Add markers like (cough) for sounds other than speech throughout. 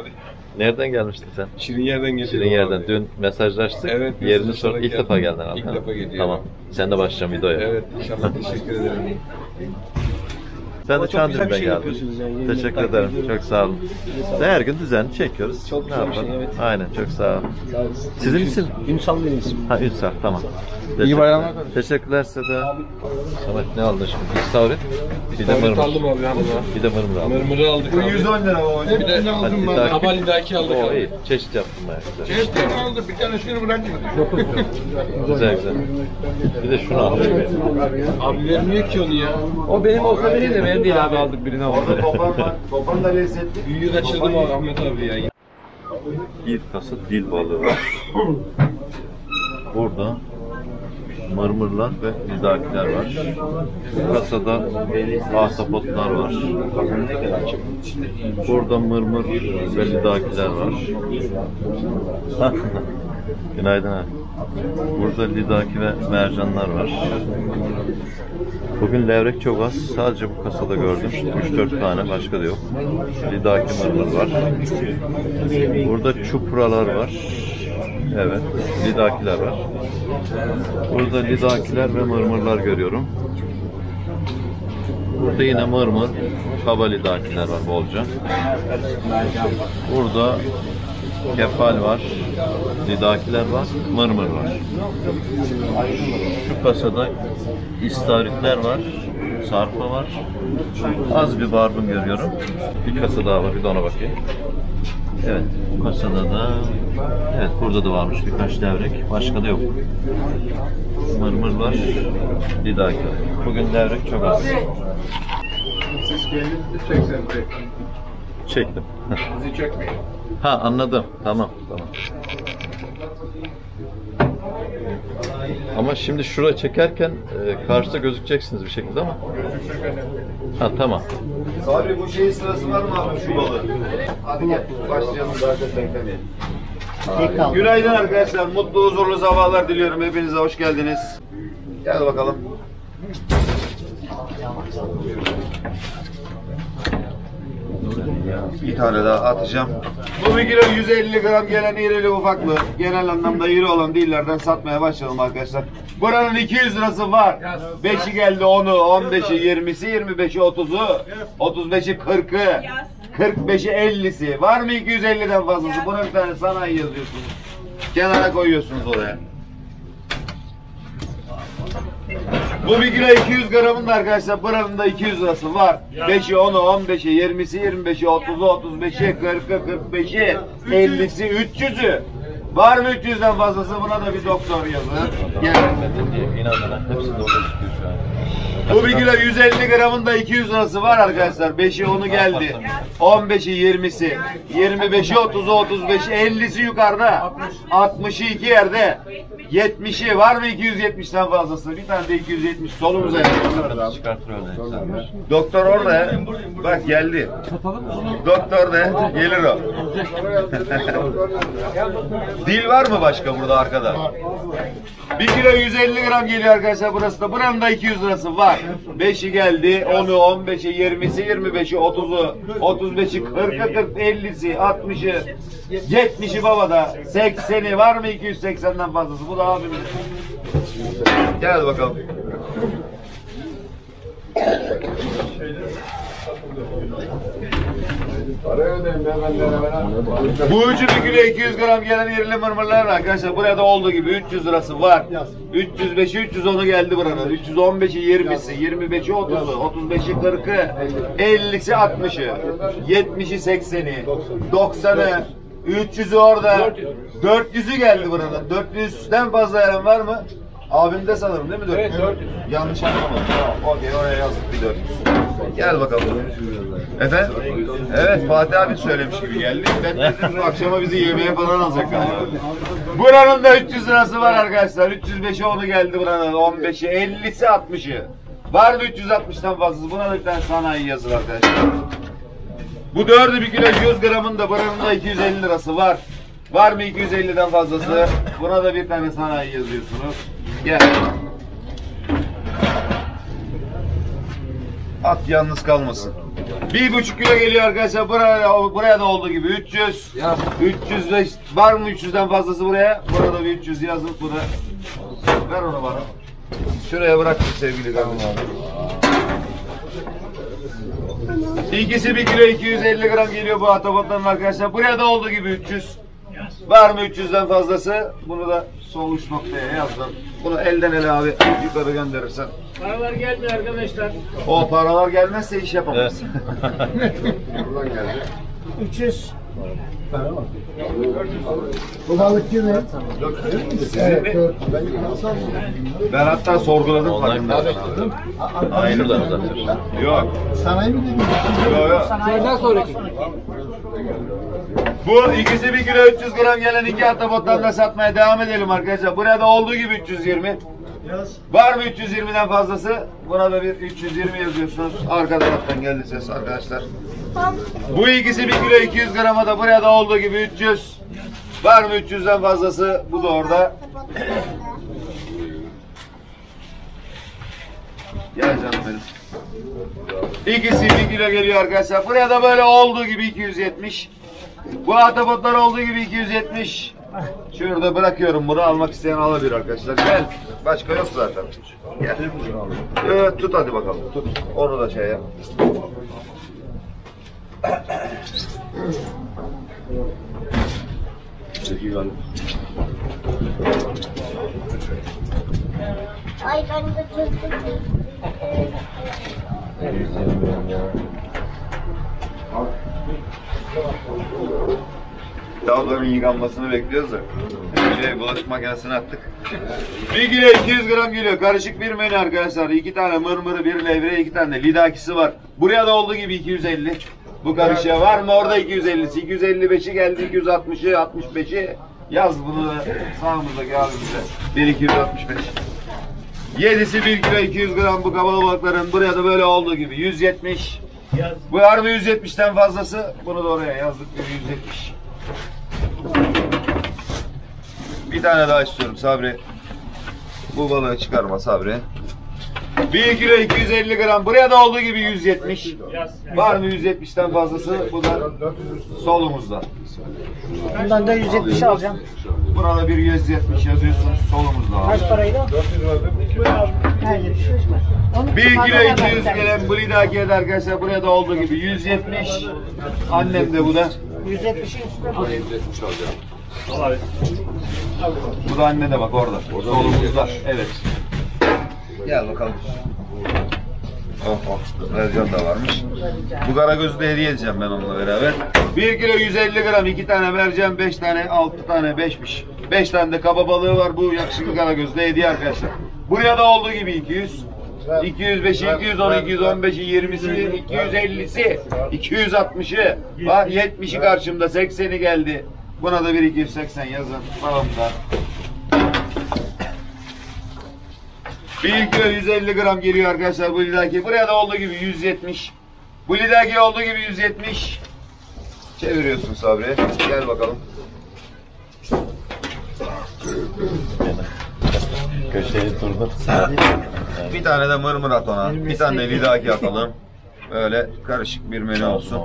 abi. Nereden gelmiştin sen? Şirin yerden geliyor. Şirin yerden. abi. Dün mesajlaştık. Evet, Yerini sor. İlk defa geldin abi. İlk defa geliyorum. Tamam. Sen de başlayacağım videoya. Evet inşallah teşekkür ederim. Sen de Çandır'dan şey geldin. yani. Teşekkür ederim. ediyorum. Çok sağ olun. Her gün düzenli çekiyoruz. Çok güzel bir şey, evet. Aynen çok sağ olun. Sağ. Sizin isim? Ünsal benim isim. Ha Ünsal tamam. Teşekkürler. bayramlar. Teşekkürler size de. Samet ne aldın şimdi? İstavrit. Bir de mırmır. aldım abi yanıma. Bir de mırmır aldım. Mırmırı aldık abi. 110 lira o. Bir de bir daha. Kabalindaki aldık O abi. iyi. Çeşit yaptım ben güzel. Çeşitlerini aldı. Bir tanesini bırakmadı. Güzel güzel. Bir de şunu aldım. Abi vermiyor ki onu ya. O benim olsa verir de benim değil abi aldık birini Orada kopan var. Kopan da lezzetli. Büyüğü kaçırdım abi Ahmet abi ya. Bir kasa dil balığı var. Burada mırmırlar ve lidakiler var. Kasada ahtapotlar var. Burada mırmır ve lidakiler var. (laughs) Günaydın abi. Burada lidaki ve mercanlar var. Bugün levrek çok az. Sadece bu kasada gördüm. 3-4 tane başka da yok. Lidaki mırmır var. Burada çupralar var. Evet. Lidakiler var. Burada lidakiler ve mırmırlar görüyorum. Burada yine mırmır, kaba lidakiler var bolca. Burada kefal var, lidakiler var, mırmır var. Şu kasada istavritler var, sarpa var. Az bir barbun görüyorum. Bir kasa daha var, bir de ona bakayım. Evet, bu kasada da evet burada da varmış birkaç levrek. Başka da yok. Mırmır var, lidaki. Bugün levrek çok az. Siz kendinizi çekseniz. Çektim. Bizi çekmeyin. ha anladım. Tamam, tamam. Ama şimdi şuraya çekerken e, karşıda gözükeceksiniz bir şekilde ama. Ha tamam. Sabri bu şeyin sırası var mı abi şu balı? Hadi gel başlayalım zaten beklemeyin. Günaydın arkadaşlar. Mutlu huzurlu sabahlar diliyorum. Hepinize hoş geldiniz. Gel bakalım. Bir tane daha atacağım. Bu bir kilo 150 gram gelen irili ufaklı. Genel anlamda iri olan dillerden satmaya başlayalım arkadaşlar. Buranın 200 lirası var. 5'i geldi 10'u, 15'i, 20'si, 25'i, 30'u, 35'i, 40'ı, 45'i, 50'si. Var mı 250'den fazlası? Buna bir tane sanayi yazıyorsunuz. Kenara koyuyorsunuz oraya. Bu bir kilo 200 gramın da arkadaşlar buranın da 200 lirası var. 5'i 10'u 15'i 20'si 25'i 30'u 35'i 40'ı 45'i 50'si 300'ü. Var mı 300'den fazlası buna da bir doktor yazın. Gel. İnanın hepsinde orada çıkıyor şu an. Bu bir kilo 150 gramın da 200 lirası var arkadaşlar. 5'i 10'u geldi. 15'i 20'si, 25'i 30'u 35'i 50'si yukarıda. 60'ı iki yerde. 70'i var mı 270'ten fazlası? Bir tane de 270 solumuza insanlar. Doktor orada ya. Bak geldi. Doktor da gelir o. (laughs) Dil var mı başka burada arkada? 1 kilo 150 gram geliyor arkadaşlar burası da. Buranın da 200 lirası var. 5'i geldi, 10'u, 15'i, 20'si, 25'i, 30'u, 35'i, 40'ı, 40, 50'si, 60'ı, 70'i babada, 80'i var mı 280'den fazlası? Bu da abimiz. Gel bakalım. Bu üçü bir kilo 200 gram gelen yerli mırmırlar arkadaşlar. Buraya da olduğu gibi 300 lirası var. 305'i 310'u geldi buranın. 315'i 20'si, 25'i 30'u, 35'i 40'ı, 50'si 60'ı, 70'i 80'i, 90'ı, 300'ü orada. 400'ü geldi buranın. 400'den fazla yer var mı? Abimde sanırım değil mi 400? Evet 400. Yanlış anlamadım. Tamam okey oraya yazdık bir 400. Gel bakalım. Efendim? Evet Fatih abi söylemiş gibi geldi. Ben dedim bu akşama bizi yemeğe falan alacak galiba. Buranın da 300 lirası var arkadaşlar. 305'i onu geldi buranın. 15'i, 50'si 60'ı. Var mı 360'tan fazlası? Buna da bir tane sanayi yazır arkadaşlar. Bu dördü bir kilo 100 gramın da buranın da 250 lirası var. Var mı 250'den fazlası? Buna da bir tane sanayi yazıyorsunuz. Gel. At yalnız kalmasın. Bir buçuk kilo geliyor arkadaşlar. Buraya, buraya da olduğu gibi 300. Ya 305 var mı 300'den fazlası buraya? Burada bir 300 yazın buraya. Ver onu bana. Şuraya bırak sevgili kardeşim. İkisi 1 kilo 250 gram geliyor bu atabotların arkadaşlar. Buraya da olduğu gibi 300. Var mı 300'den fazlası? Bunu da sol uç noktaya yazdım. Bunu elden ele abi yukarı gönderirsen. Paralar gelmiyor arkadaşlar. O paralar gelmezse iş yapamaz. 300. Bu balık kimi? Evet, dört. Ben hatta sorguladım Onlar farkında. Aynı uzatır. Yok. Sanayi mi dedin? Yok yok. Senden sonraki. Bu ikisi 1 kilo 300 gram gelen iki atabottan da satmaya devam edelim arkadaşlar. Buraya da olduğu gibi 320. Var mı 320'den fazlası? Buna da bir 320 yazıyorsunuz. Arka taraftan geldi ses arkadaşlar. Bu ikisi 1 kilo 200 grama da buraya da olduğu gibi 300. Var mı 300'den fazlası? Bu da orada. Gel canım benim. İkisi 1 kilo geliyor arkadaşlar. Buraya da böyle olduğu gibi 270. Bu ahtapotlar olduğu gibi 270. Şurada bırakıyorum bunu almak isteyen alabilir arkadaşlar. Gel. Başka yok zaten. Gel. Evet, tut hadi bakalım. Tut. Onu da şey yap. Ay ben de çözdüm. Tavukların yıkanmasını bekliyoruz da. Şey, bulaşık makinesine attık. 1 kilo 200 gram geliyor. Karışık bir menü arkadaşlar. İki tane mırmırı, bir levre, iki tane de lidakisi var. Buraya da olduğu gibi 250. Bu karışığa var mı orada 250'si? 255'i geldi 260'ı, 65'i. Yaz bunu da sağımızdaki abimize. 1 265. Yedisi 1 kilo 200 gram bu kabalı balıkların. Buraya da böyle olduğu gibi 170. Bu var mı 170'ten fazlası? Bunu da oraya yazdık. 170. Bir tane daha istiyorum Sabri. Bu balığı çıkarma Sabri. 1 kilo 250 gram. Buraya da olduğu gibi 170. Var mı 170'ten fazlası? Bu da solumuzda. Bundan da 170 alacağım. Burada bir 170 yazıyorsunuz solumuzda abi. Kaç paraydı? Her 75 mi? Onu 1 kilo fazla 200 kadar gelen bu lidaki arkadaşlar buraya da olduğu gibi 170. Annem de bu da. 170'in üstüne? Bu da anne de bak orada. Solumuzda. Evet. Gel bakalım. Oh oh. Mercan da varmış. Bu karagözü de hediye edeceğim ben onunla beraber. 1 kilo 150 gram, 2 tane mercan, 5 tane, 6 tane, 5'miş. 5 tane de kaba balığı var. Bu yakışıklı karagözü de hediye arkadaşlar. Buraya da olduğu gibi 200. 205'i, 210'u, 215'i, 20'si, 250'si, 260'ı, var 70'i karşımda, 80'i geldi. Buna da bir 280 yazın. Tamam 1 kilo 150 gram geliyor arkadaşlar bu lidaki. Buraya da olduğu gibi 170. Bu lidaki olduğu gibi 170. Çeviriyorsun Sabri. Gel bakalım. Köşeye durdum. Bir tane de mırmır at ona. Bir tane de lidaki atalım. Böyle karışık bir menü olsun.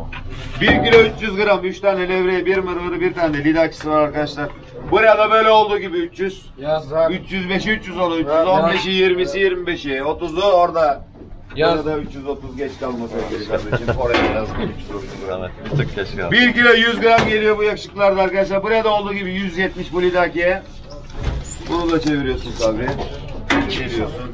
1 kilo 300 gram, 3 tane levreye, bir mırmırı, bir tane de lidakisi var arkadaşlar. Buraya da böyle olduğu gibi 300. yaz. 305'i 300 olur. 315'i 20'si 25'i. 30'u orada. Yaz. Burada 330 geç kalmasa kardeşim. Oraya yazdım 330 (laughs) gram. Bir tık geç kaldı. 1 kilo 100 gram geliyor bu yakışıklarda arkadaşlar. Buraya da olduğu gibi 170 bu lidakiye. Bunu da çeviriyorsun Sabri. Çeviriyorsun.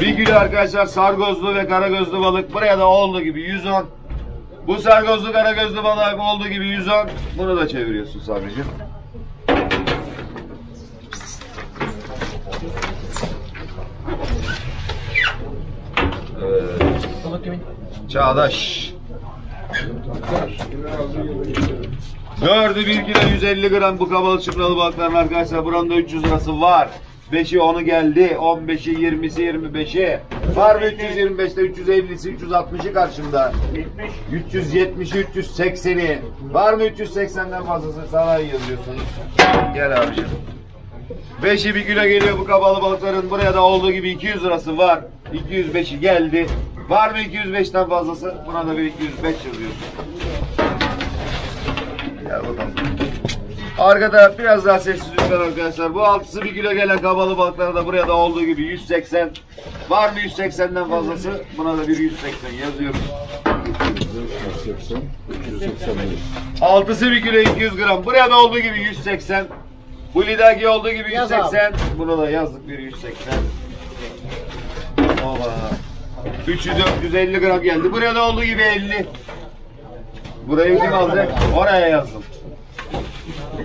Bir kilo arkadaşlar sargozlu ve karagözlü balık. Buraya da olduğu gibi 110. Bu sargozlu karagözlü balık olduğu gibi 110. Bunu da çeviriyorsun Sabri'cim. Çağdaş. Dördü bir kilo 150 gram bu kabalı çıpralı balıkların arkadaşlar. Buranın da 300 lirası var. 5'i 10'u geldi. 15'i 20'si 25'i. Var mı 325'te 350'si 360'ı karşımda. 370'i 380'i. Var mı 380'den fazlası sana yazıyorsunuz. Gel abicim. 5'i bir kilo geliyor bu kabalı balıkların. Buraya da olduğu gibi 200 lirası var. 205'i geldi. Var mı 205'ten fazlası? Buna da bir 205 yazıyorsun. Gel bakalım. Arkada biraz daha sessiz lütfen arkadaşlar. Bu altısı bir kilo gelen kabalı balıklara da buraya da olduğu gibi 180. Var mı 180'den fazlası? Buna da bir 180 yazıyoruz. Altısı bir kilo 200 gram. Buraya da olduğu gibi 180. Bu lidaki olduğu gibi Yaz 180. Buna da yazdık bir 180. Oba. 300 450 gram geldi. Buraya da olduğu gibi 50. Burayı kim alacak? Oraya yazdım.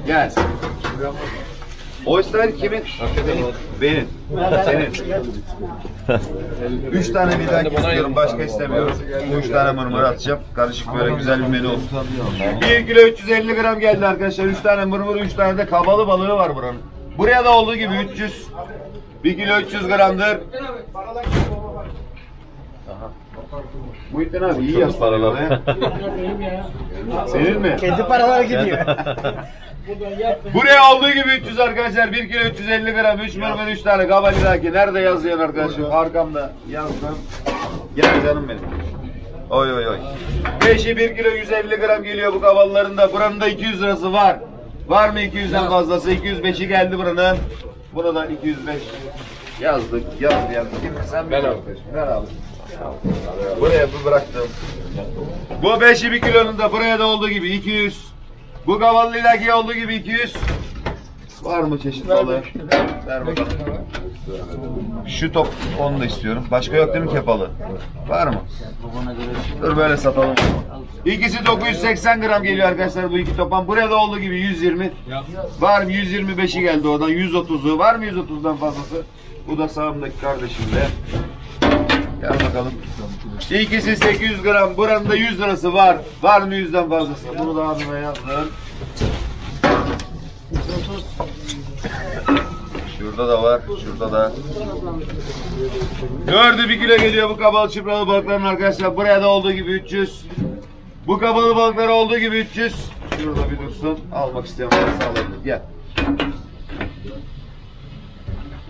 Gel. Oyster kimin? Benim. Senin. Üç tane lidaki istiyorum. Başka istemiyorum. Üç tane mırmır atacağım. Karışık böyle güzel bir menü olsun. 1 kilo 350 gram geldi arkadaşlar. 3 tane mırmır, 3 tane de kabalı balığı var buranın. Buraya da olduğu gibi 300. 1 kilo 300 gramdır. Muhittin abi iyi yaz paraları. (laughs) Senin mi? Kendi paraları gidiyor. (laughs) Buraya olduğu gibi 300 arkadaşlar. 1 kilo 350 gram, 3 mırmır, 3 tane kabalidaki. Nerede yazıyor arkadaşlar? Arkamda yazdım. Gel canım benim. Oy oy oy. 5'i 1 kilo 150 gram geliyor bu kavalların da. Buranın da 200 lirası var. Var mı 200'den fazlası? 205'i geldi buranın. Buna da 205 yazdık. Yazdı yazdık. Kim sen ben abi. Ben abi. Buraya bu bıraktım. Bu 5'i 1 kilonun da buraya da olduğu gibi 200. Bu kavallı ilaki olduğu gibi 200. Var mı çeşit balığı? Ver bakalım. Şu top onu da istiyorum. Başka yok değil mi kepalı? Var mı? Dur böyle satalım. İkisi 980 gram geliyor arkadaşlar bu iki toplam. Buraya da olduğu gibi 120. Var mı 125'i geldi oradan 130'u. Var mı 130'dan fazlası? Bu da sağımdaki kardeşimde. Gel bakalım. İkisi 800 gram. Buranın da 100 lirası var. Var mı 100'den fazlası? Bunu da abime yazdım. Şurada da var. Şurada da. Dördü bir kilo geliyor bu kabalı çıpralı balıkların arkadaşlar. Buraya da olduğu gibi 300. Bu kabalı balıklar olduğu gibi 300. Şurada bir dursun. Almak isteyen varsa alabilir. Gel.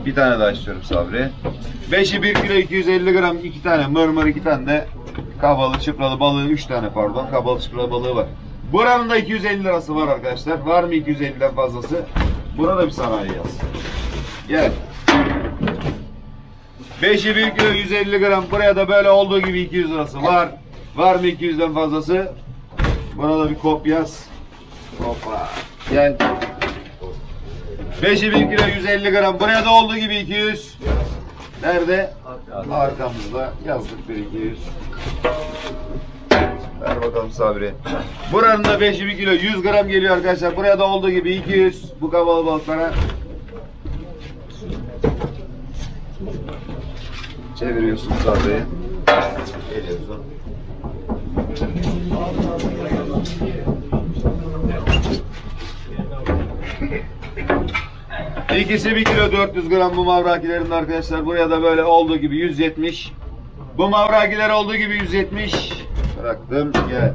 Bir tane daha istiyorum Sabri. Beşi 1 kilo 250 gram iki tane mırmır iki tane de kabalı çıpralı balığı üç tane pardon kabalı çıpralı balığı var. Buranın da 250 lirası var arkadaşlar. Var mı 250'den fazlası? Buna da bir sanayi yaz. Gel. 5'i 1 kilo 150 gram. Buraya da böyle olduğu gibi 200 lirası var. Var mı 200'den fazlası? Buna da bir kop yaz. Hoppa. Gel. 5'i 1 kilo 150 gram. Buraya da olduğu gibi 200. Nerede? Arkamızda yazdık bir 200. Ver bakalım Sabri. Buranın da 5'i 1 kilo 100 gram geliyor arkadaşlar. Buraya da olduğu gibi 200 bu kabalı balıklara. Çeviriyorsun Sabri'yi. Geliyorsun. İkisi 1 kilo 400 gram bu mavrakilerin arkadaşlar. Buraya da böyle olduğu gibi 170. Bu mavrakiler olduğu gibi 170. Bıraktım. Gel.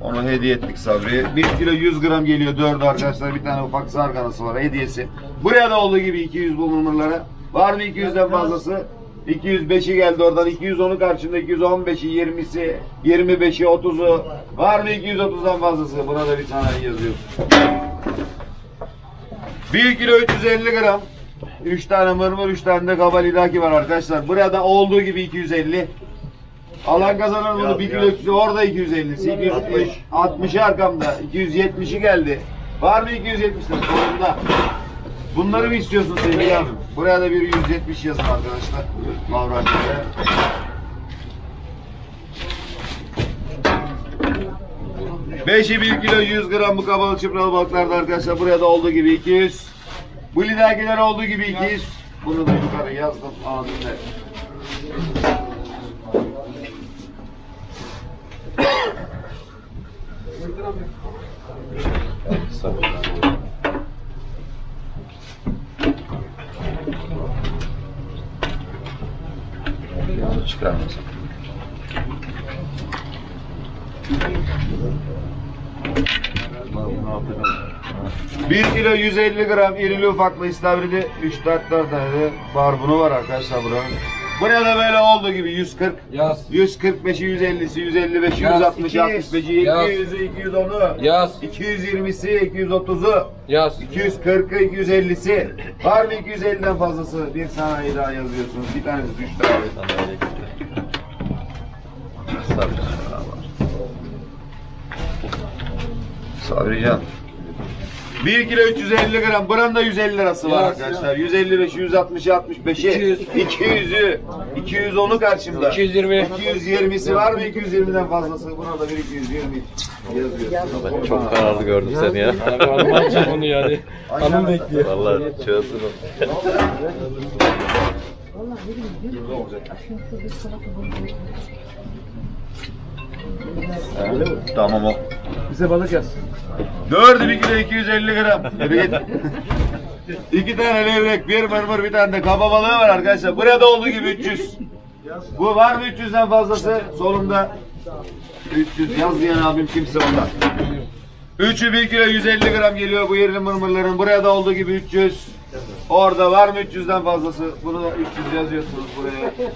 Onu hediye ettik Sabri. 1 kilo 100 gram geliyor 4 arkadaşlar. Bir tane ufak sarganası var hediyesi. Buraya da olduğu gibi 200 bu mırmırlara. Var mı 200'den fazlası? 205'i geldi oradan. 210'u karşında 215'i, 20'si, 25'i, 30'u. Var mı 230'dan fazlası? Buna da bir tane yazıyorsun. 1 kilo 350 gram. 3 tane mırmır, 3 tane de kabalidaki var arkadaşlar. Burada olduğu gibi 250. Alan kazanır bunu. 1 kilo 300, orada 250'si. 260. 60'ı arkamda. 270'i geldi. Var mı 270 lira? Bunları mı istiyorsun sevgili abim? Buraya da bir 170 yazın arkadaşlar. Mavrakçı'ya. 5'i 1 kilo 100 gram bu kabalı çıpralı balıklarda arkadaşlar buraya da olduğu gibi 200. Bu lidergiler olduğu gibi 200. Bunu da yukarı yazdım ağzımda. Yağını çıkarmasın. Bir kilo 150 gram irili ufaklı istavrili 3-4 tane de barbunu var arkadaşlar buranın. Buraya da böyle olduğu gibi 140, Yaz. 145'i, 150'si, 155'i, Yaz. 160'ı, 65'i, Yaz. 200'ü, 210'u, Yaz. 220'si, 230'u, Yaz. 240'ı, 250'si. Var mı 250'den fazlası? Bir sanayi daha yazıyorsunuz. Bir tanesi düştü abi. Sabrican. 1 kilo 350 gram. Buranın da 150 lirası var arkadaşlar. 155, 160, 65'i, 200. 200'ü, 210'u karşımda. 220. 220'si var mı 220'den fazlası? Buna da bir 220 yazıyor. Ben çok kararlı gördüm seni ya. Abi alacak onu yani. Hanım bekliyor. Vallahi çığsın Tamam o. Bize balık yaz. 4 bir kilo 250 gram. Yürü git. İki tane levrek, bir mırmır, bir tane de kaba balığı var arkadaşlar. Buraya da olduğu gibi 300. Bu var mı 300'den fazlası? Solumda 300 yaz diyen abim kimse ondan. Üçü 1 kilo 150 gram geliyor bu yerli mırmırların. Buraya da olduğu gibi 300. Orada var mı 300'den fazlası? Bunu da 300 yazıyorsunuz buraya.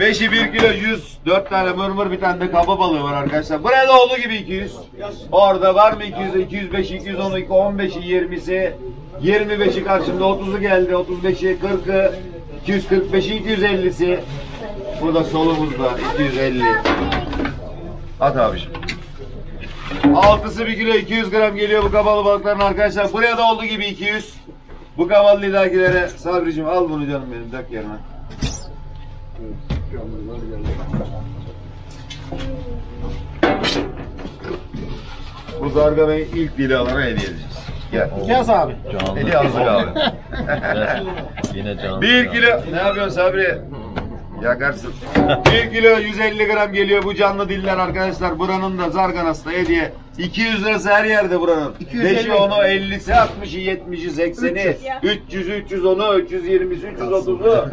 Beşi 1 kilo 100. 4 tane mırmır bir tane de kaba balığı var arkadaşlar. Buraya da olduğu gibi 200. Orada var mı 200, 205, 212, 15'i, 20'si. 25'i karşımda 30'u geldi. 35'i, 40'ı, 245'i, 250'si. Bu da solumuzda 250. At abiciğim. Altısı 1 kilo 200 gram geliyor bu kabalı balıkların arkadaşlar. Buraya da olduğu gibi 200. Bu kabalı lidakilere Sabricim al bunu canım benim tak yerine. Bu zarganayı ilk dili alana hediye edeceğiz. Gel. Yaz abi. Canlı. Hediye hazır abi. Yine canlı. Bir kilo ne yapıyorsun Sabri? Yakarsın. Bir kilo 150 gram geliyor bu canlı diller arkadaşlar. Buranın da zarganası da hediye. 200 lirası her yerde buranın. 5'i 10'u 50'si 60'ı 70'i 80'i 300'ü 310'u 320'si 330'u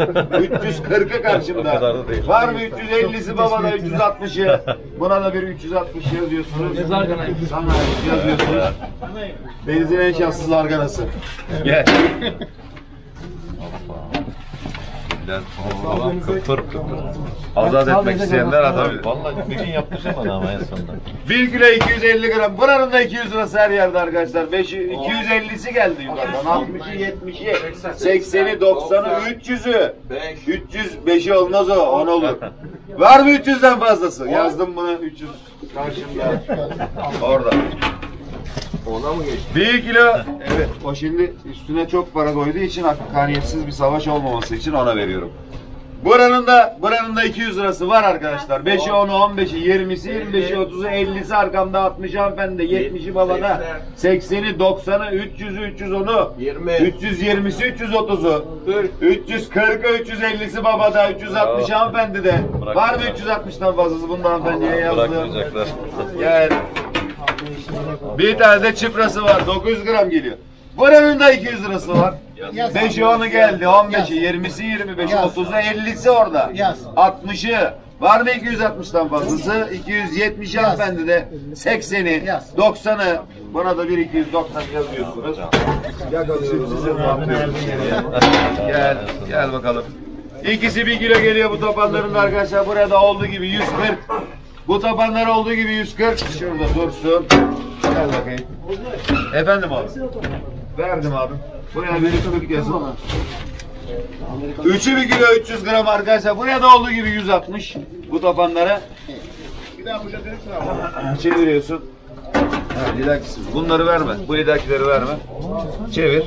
340'ı karşımda. Var mı 350'si babada 360'ı? Buna da bir 360 yazıyorsunuz. Zarganayı. Sana yazıyorsunuz. Denizin en şanssız zarganası. Gel. Diller falan kıpır kıpır. Azat etmek isteyenler atabilir. Vallahi bir gün yaptıracağım ama en sonunda. 1 kilo 250 gram. Buranın da 200 lirası her yerde arkadaşlar. 5'i 250'si geldi yukarıdan. 60'ı 70'i 80'i 90'ı 300'ü. 305'i olmaz o. 10 olur. (laughs) Var mı 300'den fazlası? Yazdım bunu 300 karşımda. (laughs) Orada. Ona mı geçti? 1 kilo. Evet. O şimdi üstüne çok para koyduğu için hakkaniyetsiz bir savaş olmaması için ona veriyorum. Buranın da buranın da 200 lirası var arkadaşlar. 5'i 10'u 15'i 20'si 25'i 30'u 50'si arkamda 60'ı hanımefendi 70'i babada 80'i 90'ı 300'ü 310'u 20. 320'si 330'u 340'ı 350'si babada 360 hanımefendi de var mı 360'tan fazlası bunda hanımefendiye yazdım. Bırakmayacaklar. Gel. Bir tane de çıprası var. 900 gram geliyor. Buranın da 200 lirası var. 5'i 10'u geldi. 15'i, 20'si, 25'i, 30'u, 50'si orada. Yaz. 60'ı. Var mı 260'tan fazlası? 270 hanımefendi de 80'i, Yaz. 90'ı. Buna da bir 290 yazıyorsunuz. Yakalıyoruz sizi. Gel, gel bakalım. İkisi bir kilo geliyor bu tapanların da arkadaşlar. Buraya da olduğu gibi 140. Bu tapanlar olduğu gibi 140. Şurada dursun. Gel bakayım. Efendim abi. Verdim abi. Buraya bir 140 yazın. Üçü bir kilo 300 gram arkadaşlar. Buraya da olduğu gibi 160. Bu tapanlara. Çeviriyorsun. Ha, lidakisiz. Bunları verme. Bu lidakileri verme. Çevir.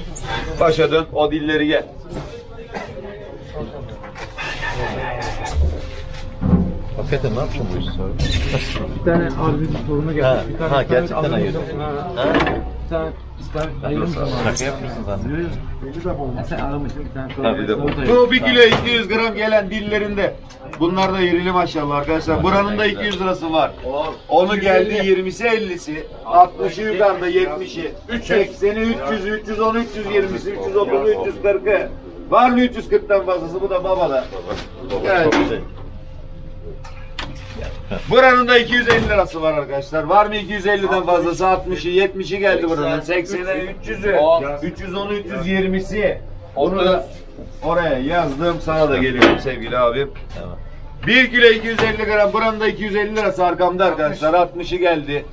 Başa dön. O dilleri gel. Hakikaten ne yapacağım bu işi? Bir tane harbi bir sorunu Ha, geldi. Bir tane ha gerçekten alır mısın? Ha? Bir tane istavrit ayırır mısın? Şaka yapıyorsun zannediyorum. Ya Sen aramışsın bir tane Ha, bir de bu. Bu 1 kilo 200 gram gelen dillerinde. Bunlar da yerili maşallah arkadaşlar. Buranın da 200 lirası var. Onu geldi 20'si 50'si. 60'ı yukarıda 70'i. 80'i 300'ü 310'u 320'si 330'u 340'ı. Var mı 340'tan fazlası? Bu da babada. Evet. Buranın da 250 lirası var arkadaşlar. Var mı 250'den fazlası? 60'ı, 70'i geldi buranın. 80'e 300'ü, 310'u, 320'si. Bunu da oraya yazdım. Sana da geliyorum sevgili abim. Tamam. 1 kilo 250 gram. Buranın da 250 lirası arkamda arkadaşlar. 60'ı geldi.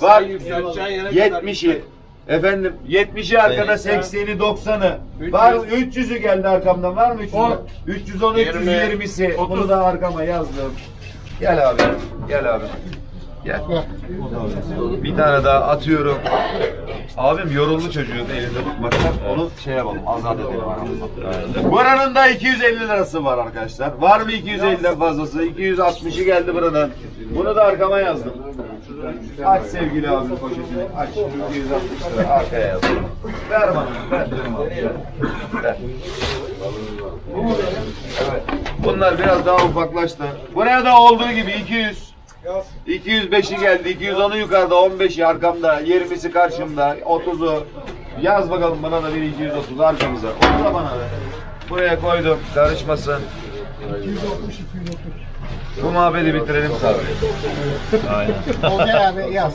Var 70'i. Efendim 70'i arkada 80'i 90'ı. Var 300'ü geldi arkamdan. Var mı 300'ü? 310'u 320'si. Bunu da arkama yazdım. Gel abi. Gel abi. Gel. Bir tane daha atıyorum. Abim yoruldu çocuğu elinde tutmaktan. Onu şey yapalım. Azat edelim. Buranın da 250 lirası var arkadaşlar. Var mı 250'den fazlası? 260'ı geldi buradan. Bunu da arkama yazdım. Aç sevgili abi poşetini. Aç. 260 lira arkaya yazdım. Ver bana. Ver abi. Ver. Evet. Bunlar biraz daha ufaklaştı. Buraya da olduğu gibi 200. 205'i geldi. 210'u yukarıda, 15'i arkamda, 20'si karşımda, 30'u. Yaz bakalım bana da bir 230 arkamıza. Onu da bana ver. Buraya koydum. Karışmasın. Bu muhabbeti bitirelim tabii. Aynen. Abi yaz.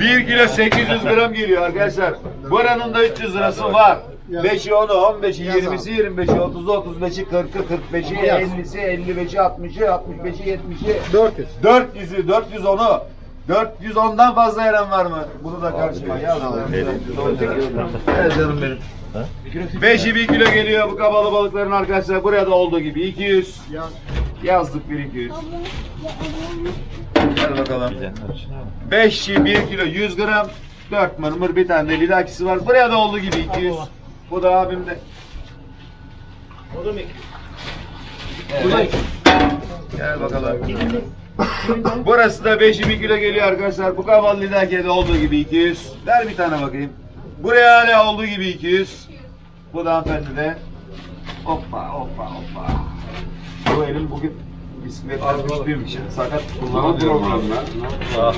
1 kilo 800 gram geliyor arkadaşlar. Buranın da 300 lirası var. 5'i 10'u, 15'i, 20'si, 25'i, 30'u, 35'i, 40'ı, 45'i, 50'si, 55'i, 60'ı, 65'i, 70'i, 400. 400'ü, 410'u. 410'dan fazla veren var mı? Bunu da karşıma yaz. Gel canım benim. 5'i 1 kilo geliyor bu kabalı balıkların arkadaşlar. Buraya da olduğu gibi 200. Yazdık bir 200. Gel bakalım. 5'i 1 kilo 100 gram. 4 mırmır bir tane de lidakisi var. Buraya da olduğu gibi 200. Bu da abimde. Evet. Gel bakalım. (laughs) Burası da 5'i 1 kilo geliyor arkadaşlar. Bu kabalı lidakiye de olduğu gibi 200. Ver bir tane bakayım. Buraya hala olduğu gibi 200. Bu da hanımefendi de. Hoppa hoppa hoppa. Bu elim bugün bisikletten düştüğüm için sakat kullanamıyorum abi. Ah.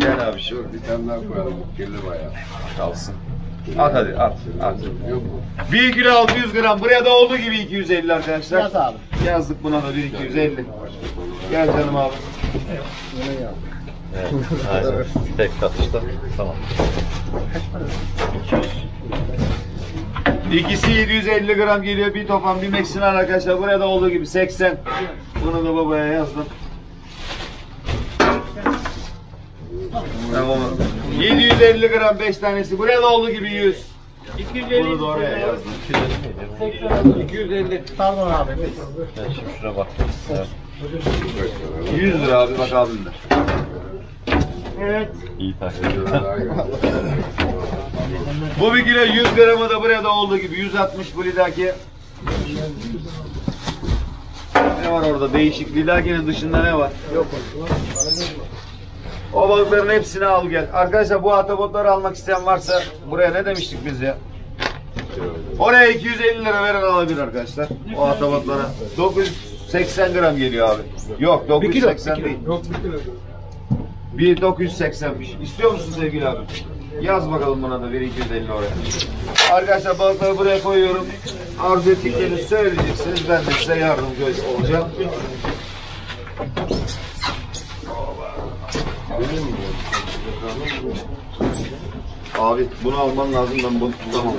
Gel abi şu. Bir tane daha koyalım. Kirli bayağı. Kalsın. At hadi at at. 1 kilo 600 gram. Buraya da olduğu gibi 250 arkadaşlar. Yaz abi. Yazdık buna da bir 250. Gel canım abi. Evet. Aynen. Tek satışta. Tamam. İkisi 750 gram geliyor. Bir toplam bir meksinan arkadaşlar. Buraya da olduğu gibi 80. Bunu da babaya yazdım. Tamam. 750 gram 5 tanesi. Buraya da olduğu gibi 100. 250. Bunu da oraya yazdım. 250. Pardon abi. Ben şimdi şuna bak. Evet. 100 lira abi bak abimde. İyi takip. Bu bir kilo 100 gramı da buraya da olduğu gibi 160 bu lidaki. Ne var orada değişik lidakinin dışında ne var? Yok. O balıkların hepsini al gel. Arkadaşlar bu atabotları almak isteyen varsa buraya ne demiştik biz ya? Oraya 250 lira veren alabilir arkadaşlar. O atabotlara. 980 gram geliyor abi. Yok 980 değil. Yok bir kilo. 1980'miş. İstiyor musun sevgili abi? Yaz bakalım buna da 1250 oraya. Arkadaşlar balıkları buraya koyuyorum. Arzu ettiklerini söyleyeceksiniz. Ben de size yardımcı olacağım. Abi bunu alman lazım ben bunu tutamam.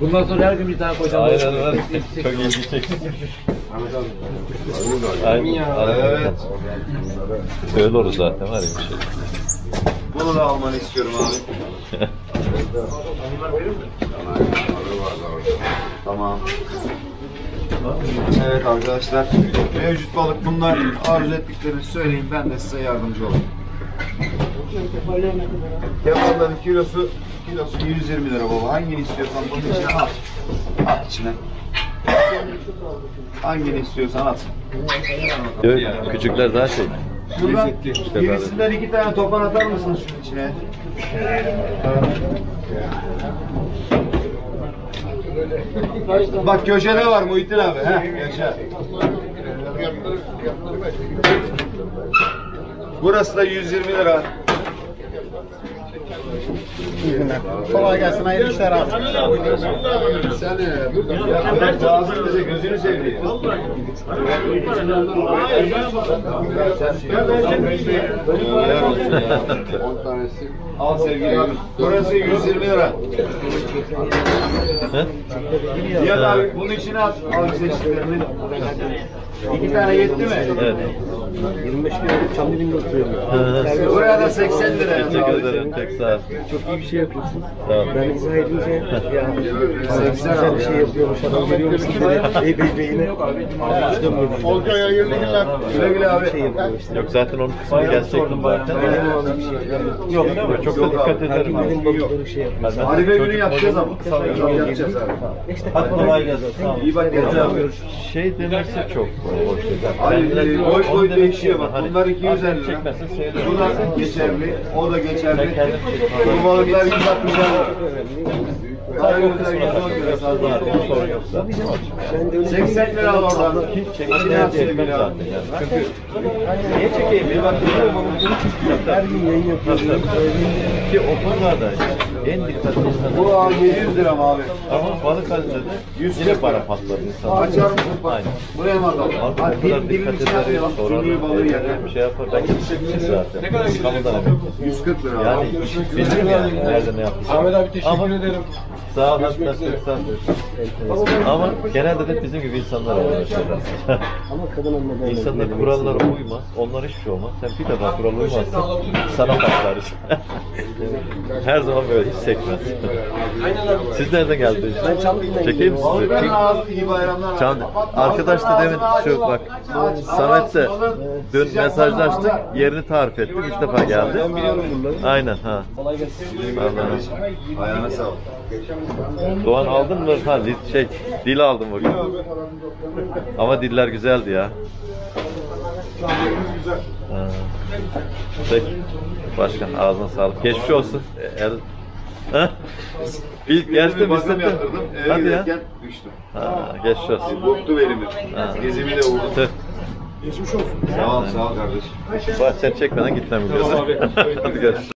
Bundan sonra her gün bir tane koyacağım. Aynen öyle. Çok ilgi çekti. Aynen. Evet. Öyle olur zaten var ya bir şey. Bunu da almanı istiyorum abi. (laughs) Tamam. Evet arkadaşlar. Mevcut balık bunlar. Arzu ettiklerini söyleyin. Ben de size yardımcı olayım. Kebapların kilosu kilosu 120 lira baba. Hangini istiyorsan bunun içine at. At içine. Hangini istiyorsan at. Yok, küçükler daha şey. Şuradan birisinden iki tane topan atar mısın şunun içine? Bak köşede var Muhittin abi. Heh, yaşa. Burası da 120 lira. İyi günler. Kolay gelsin. Hayırlı işler abi. Sen e, burada Ya lazım bize gözünü seveyim. Helal olsun ya. 10 tanesi. Al sevgili. Burası 120 lira. Nihat abi bunun içine at. Al seçtiklerini. İki tane yetti mi? Evet. 25 kilo çamlı bin oturuyorum. Hı. Buraya da 80 lira. Teşekkür ederim. Çok sağ ol. Çok iyi bir şey yapıyorsun. Tamam. Ben izah edince ya güzel bir şey yapıyormuş adam görüyor musun dedi. Ey bey beyine. Olcay hayırlı günler. Güle güle abi. Şey işte. Yok zaten onun kısmı gelecektim zaten. Benim olan bir şey. Yok yok çok da dikkat ederim. Benim balıkları şey yapıyor. Ben- ben Arife günü yapacağız ama. Yapacağız abi. Hadi kolay gelsin. İyi bak. Şey demesi çok hoş. E, boy değişiyor bak. Bunlar Hani 250 lira. Söyle. Bunlar geçerli. O da geçerli. Ben. Bu balıklar 160 lira. Fazla. Ben öyle 80 lira al oradan. Hiç çekmeye çekmem zaten. Çünkü niye çekeyim? Bir bak her gün yayın yapıyorum. ki o konularda en dikkatli. Bu abi 700 lira mı abi? Ama balık halinde de yine para patlar insan. Açar mısın? Aynen. Buraya mı atalım? Abi bu kadar dikkat atmayalım. sorar, balığı eder, yer. bir şey yapar. Ben gideceksin zaten. Kamudan emekli. 140 lira Yani abi. bizim yani nerede ne yaptık. Ahmet abi teşekkür ederim. Sağ ol, hatta 80 Ama genelde de bizim gibi insanlar var. Ama kadın olmadan İnsanlar kurallara uymaz, onlar hiçbir şey olmaz. Sen bir defa kurala uymazsan sana patlar. (laughs) Her zaman böyle sekmez. Siz nereden geldiniz? Ben Çekeyim mi sizi? Bayramlar. Can, arkadaş da demin şu bak Samet de dün mesajlaştık yerini tarif ettim ilk defa geldi. Aynen ha. Vallahi. Ayağına sağlık. Doğan aldın mı? Ha şey dil aldım bugün. Ama diller güzeldi ya. Ha. Peki. Başkan ağzına sağlık. Geçmiş olsun. El... (laughs) İlk geçtim Bakım hissettim. yaptırdım. Eve Hadi ya. giderken düştüm. Ha, geçmiş olsun. Koptu belimi. Gezimi de vurdum. Tüh. Sağ ol, sağ ol kardeşim. Bak sen çekmeden gitmem biliyorsun. (laughs) Hadi görüşürüz.